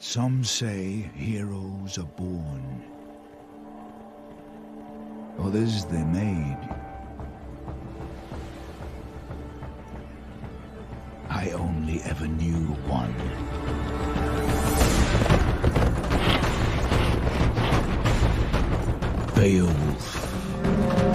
Some say heroes are born. Others they're made. I only ever knew one. Beowulf.